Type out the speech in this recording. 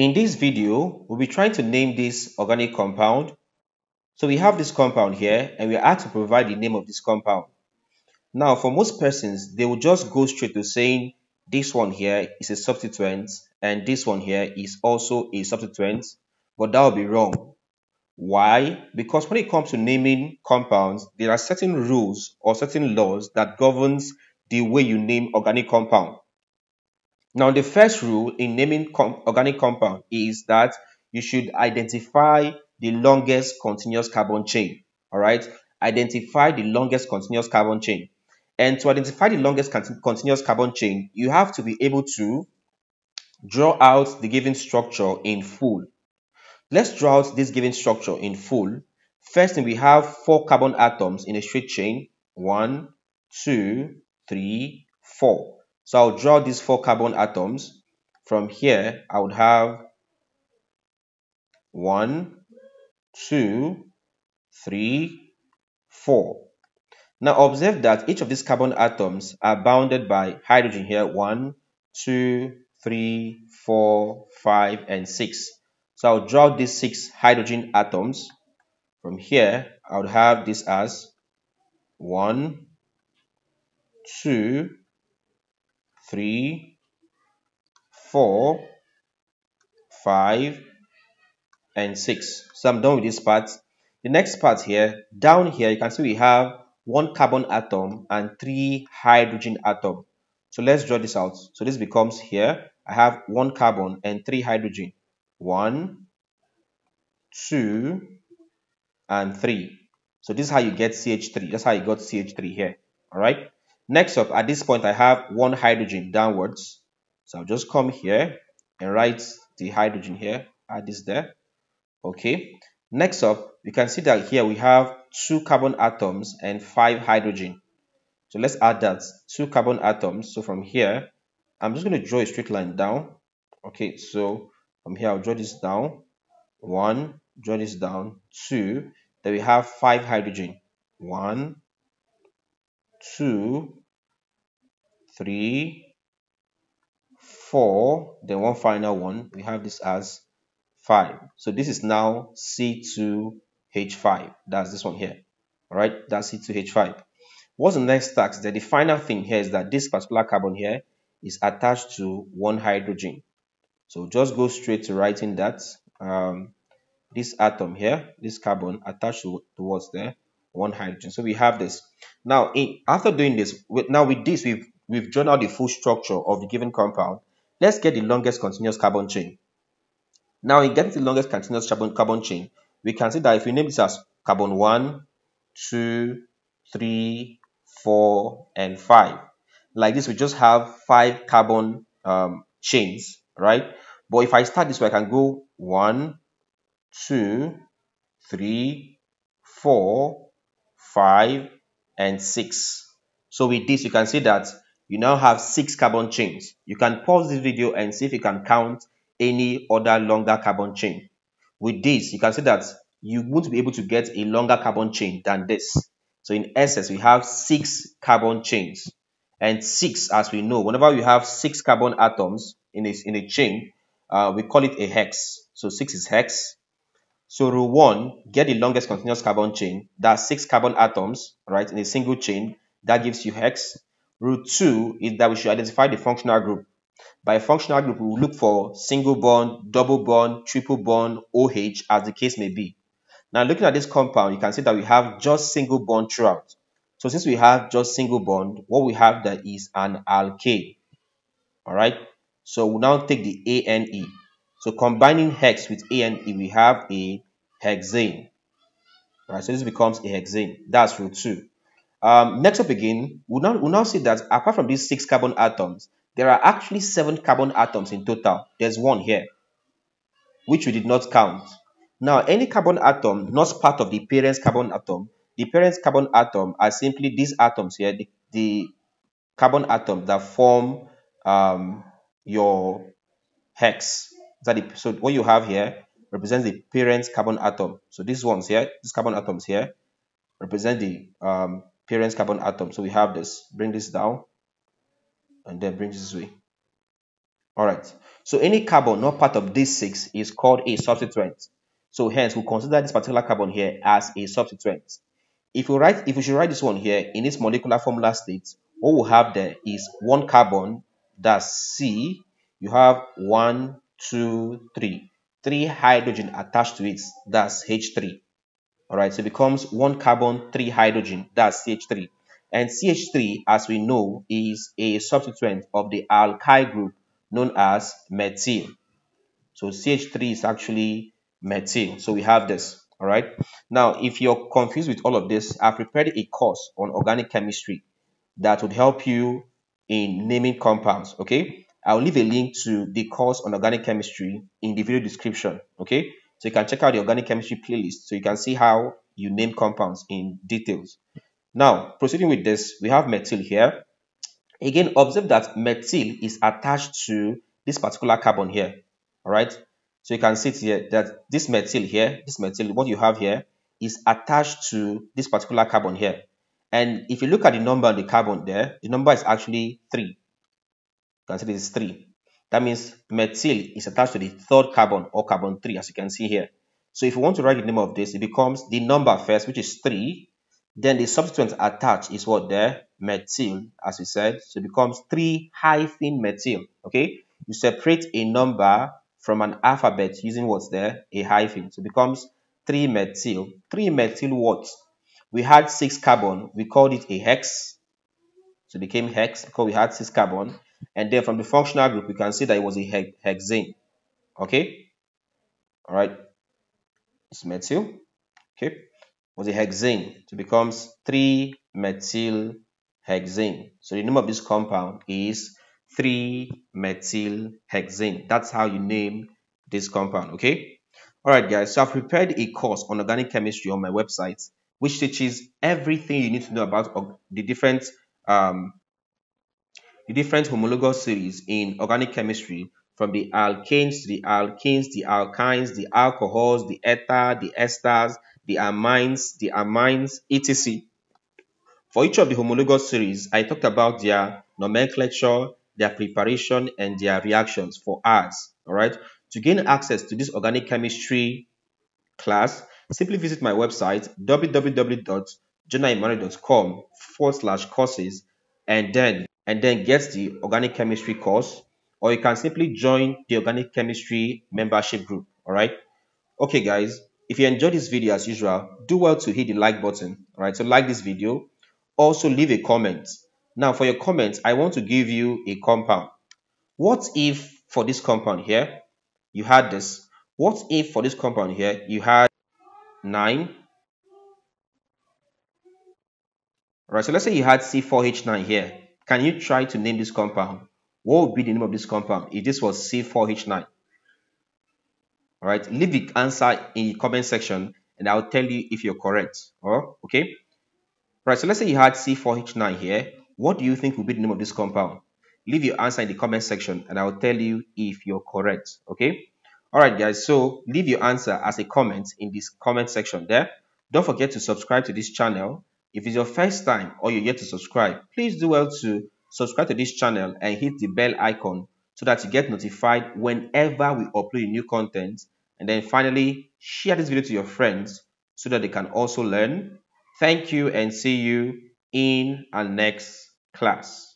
In this video, we'll be trying to name this organic compound. So we have this compound here and we are asked to provide the name of this compound. Now for most persons, they will just go straight to saying this one here is a substituent and this one here is also a substituent, but that will be wrong. Why? Because when it comes to naming compounds, there are certain rules or certain laws that governs the way you name organic compound. Now, the first rule in naming com organic compound is that you should identify the longest continuous carbon chain. All right, identify the longest continuous carbon chain. And to identify the longest continuous carbon chain, you have to be able to draw out the given structure in full. Let's draw out this given structure in full. First thing, we have four carbon atoms in a straight chain. One, two, three, four. So I'll draw these four carbon atoms. From here, I would have one, two, three, four. Now observe that each of these carbon atoms are bounded by hydrogen here. One, two, three, four, five, and six. So I'll draw these six hydrogen atoms. From here, I would have this as one, two, three, four, five, and six. So I'm done with this part. The next part here, down here, you can see we have one carbon atom and three hydrogen atom. So let's draw this out. So this becomes here, I have one carbon and three hydrogen. One, two, and three. So this is how you get CH3. That's how you got CH3 here. All right. Next up, at this point, I have one hydrogen downwards. So I'll just come here and write the hydrogen here, add this there. Okay. Next up, you can see that here we have two carbon atoms and five hydrogen. So let's add that, two carbon atoms. So from here, I'm just going to draw a straight line down. Okay, so from here, I'll draw this down. One, draw this down. Two, then we have five hydrogen. One, two, three, four, then one final one. We have this as five. So this is now C2H5. That's this one here. All right, that's C2H5. What's the next task? That the final thing here is that this particular carbon here is attached to one hydrogen. So just go straight to writing that. Um, this atom here, this carbon attached to, towards there, one hydrogen. So we have this. Now, in, after doing this, with, now with this, we've we've drawn out the full structure of the given compound. Let's get the longest continuous carbon chain. Now, in getting the longest continuous carbon, chain, we can see that if we name this as carbon 1, 2, 3, 4, and 5, like this, we just have 5 carbon um, chains, right? But if I start this way, I can go 1, 2, 3, 4, 5, and 6. So with this, you can see that you now have six carbon chains. You can pause this video and see if you can count any other longer carbon chain. With this, you can see that you won't be able to get a longer carbon chain than this. So in essence, we have six carbon chains. And six, as we know, whenever you have six carbon atoms in a, in a chain, uh, we call it a hex. So six is hex. So rule one, get the longest continuous carbon chain. That's six carbon atoms, right, in a single chain. That gives you hex. Rule 2 is that we should identify the functional group. By functional group, we look for single bond, double bond, triple bond, OH, as the case may be. Now, looking at this compound, you can see that we have just single bond throughout. So since we have just single bond, what we have there is an alkane. All right. So we now take the ANE. So combining hex with ANE, we have a hexane. All right. So this becomes a hexane. That's rule two. Um, next up again, we'll now, we'll now see that apart from these six carbon atoms, there are actually seven carbon atoms in total. There's one here, which we did not count. Now, any carbon atom not part of the parent carbon atom, the parent carbon atom are simply these atoms here, the, the carbon atoms that form um, your hex. That the, so what you have here represents the parent carbon atom. So these ones here, these carbon atoms here, represent the um, parent carbon atom. So we have this. Bring this down and then bring this way. All right. So any carbon not part of this six is called a substituent. So hence we consider this particular carbon here as a substituent. If we write, if we should write this one here in its molecular formula state, what we have there is one carbon, that's C. You have one, two, three, three hydrogen attached to it, that's H3. All right, so it becomes one carbon, three hydrogen, that's CH3. And CH3, as we know, is a substituent of the alkyl group known as methyl. So CH3 is actually methyl. So we have this. All right. Now, if you're confused with all of this, I've prepared a course on organic chemistry that would help you in naming compounds. Okay. I'll leave a link to the course on organic chemistry in the video description. Okay. So you can check out the organic chemistry playlist so you can see how you name compounds in details. Now, proceeding with this, we have methyl here. Again, observe that methyl is attached to this particular carbon here. All right. So you can see here that this methyl here, this methyl, what you have here is attached to this particular carbon here. And if you look at the number on the carbon there, the number is actually 3. You can see this is 3. That means methyl is attached to the third carbon or carbon 3 as you can see here. So if you want to write the name of this, it becomes the number first, which is 3. Then the substituent attached is what there? Methyl, as we said. So it becomes 3 hyphen methyl. Okay? You separate a number from an alphabet using what's there? A hyphen. So it becomes 3 methyl. 3 methyl what? We had 6 carbon. We called it a hex. So it became hex because we had 6 carbon. And then from the functional group, we can see that it was a he hexane. Okay? All right. It's methyl. Okay? Was a hexane. So it becomes 3 methyl hexane. So the name of this compound is 3-methyl hexane. That's how you name this compound, okay? All right, guys, so I've prepared a course on organic chemistry on my website, which teaches everything you need to know about the different um, the different homologous series in organic chemistry from the alkanes to the alkenes, the alkynes, the alcohols, the ether, the esters, the amines, the amines, etc. For each of the homologous series, I talked about their nomenclature, their preparation, and their reactions for us. All right. To gain access to this organic chemistry class, simply visit my website www.jonahemmanuel.com forward slash courses and then and then get the organic chemistry course or you can simply join the organic chemistry membership group all right okay guys if you enjoyed this video as usual do well to hit the like button all right so like this video also leave a comment now for your comments, I want to give you a compound. What if for this compound here, you had this? What if for this compound here, you had 9? Alright, so let's say you had C4H9 here. Can you try to name this compound? What would be the name of this compound if this was C4H9? Alright, leave the answer in the comment section and I'll tell you if you're correct. Oh, okay. Right, so let's say you had C4H9 here. What do you think would be the name of this compound? Leave your answer in the comment section and I'll tell you if you're correct. Okay. Alright guys, so leave your answer as a comment in this comment section there. Don't forget to subscribe to this channel. If it's your first time or you're yet to subscribe, please do well to subscribe to this channel and hit the bell icon so that you get notified whenever we upload new content. And then finally, share this video to your friends so that they can also learn. Thank you and see you in our next class.